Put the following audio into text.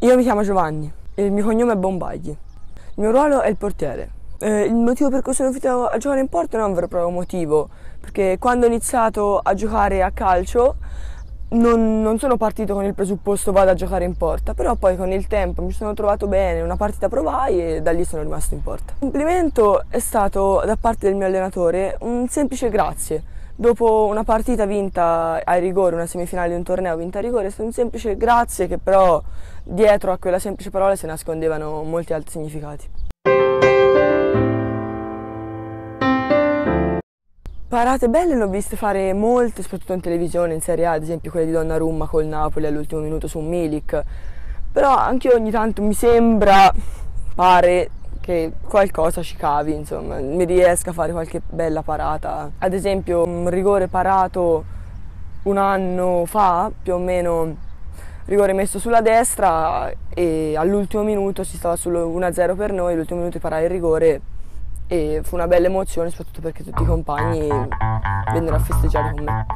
Io mi chiamo Giovanni, il mio cognome è Bombagli. Il mio ruolo è il portiere. Eh, il motivo per cui sono finito a giocare in porta non è un vero e proprio motivo, perché quando ho iniziato a giocare a calcio non, non, sono partito con il presupposto vado a giocare in porta, però poi con il tempo mi sono trovato bene, una partita provai e da lì sono rimasto in porta. Il complimento è stato da parte del mio allenatore un semplice grazie. Dopo una partita vinta ai rigori, una semifinale di un torneo vinta a rigore, è stato un semplice grazie che però dietro a quella semplice parola si nascondevano molti altri significati. Parate belle ne ho viste fare molte, soprattutto in televisione, in Serie A, ad esempio quelle di Donnarumma col Napoli all'ultimo minuto su Milik. Però anche ogni tanto mi sembra, pare che qualcosa ci cavi, insomma, mi riesca a fare qualche bella parata. Ad esempio un rigore parato un anno fa, più o meno rigore messo sulla destra e all'ultimo minuto si stava solo 1-0 per noi, all'ultimo minuto di parare il rigore e fu una bella emozione soprattutto perché tutti i compagni vennero a festeggiare con me.